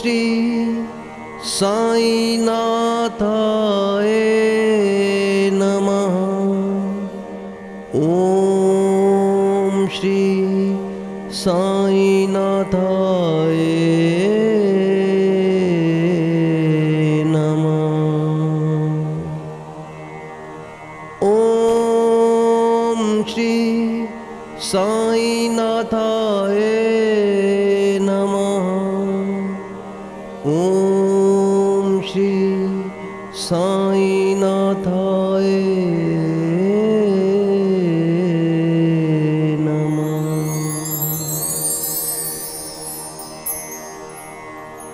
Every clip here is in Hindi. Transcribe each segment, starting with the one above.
श्री साई साईनाथाय नमः। ॐ श्री साईनाथाय नमः। ॐ श्री साईनाथाय ॐ श्री साईनाथाय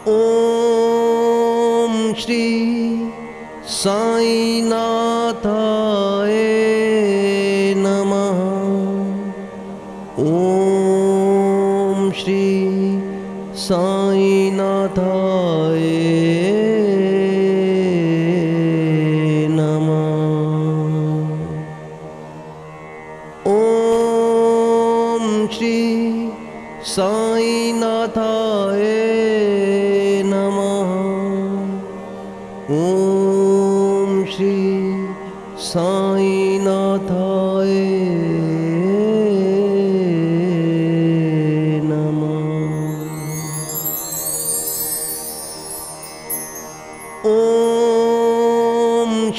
ॐ श्री साईनाथाय नमः। ॐ श्री साई नाथाए साईनाथाय नमः। ॐ श्री साईनाथाय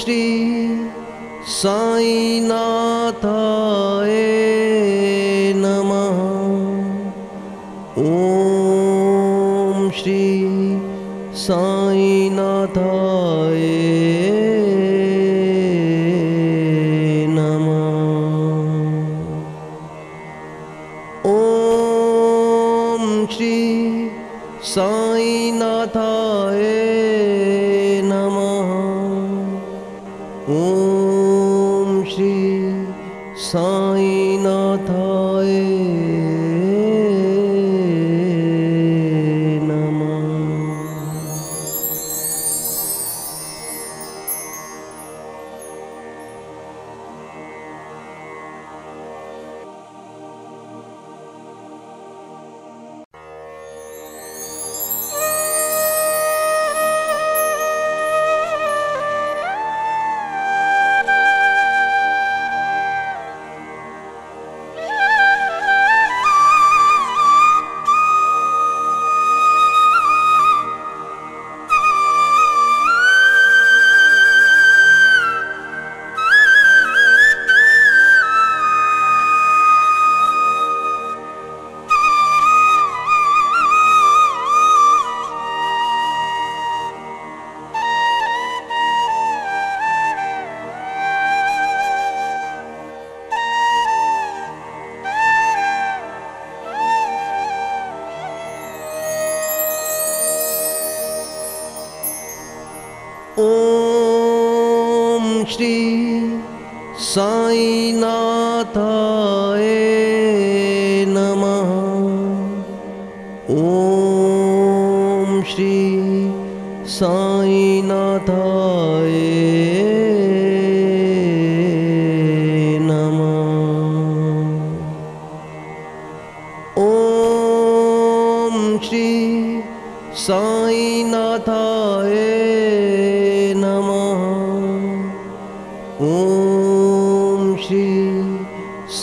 श्री साईनाथाय नमः। ॐ श्री साईनाथाय नमः। ॐ श्री साईनाथाय ॐ श्री साईनाथाय ॐ श्री साईनाथाय नमः। ओम श्री साईनाथाय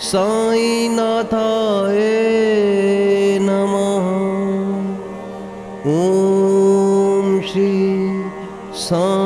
साई नाथाए नमः। ॐ श्री साई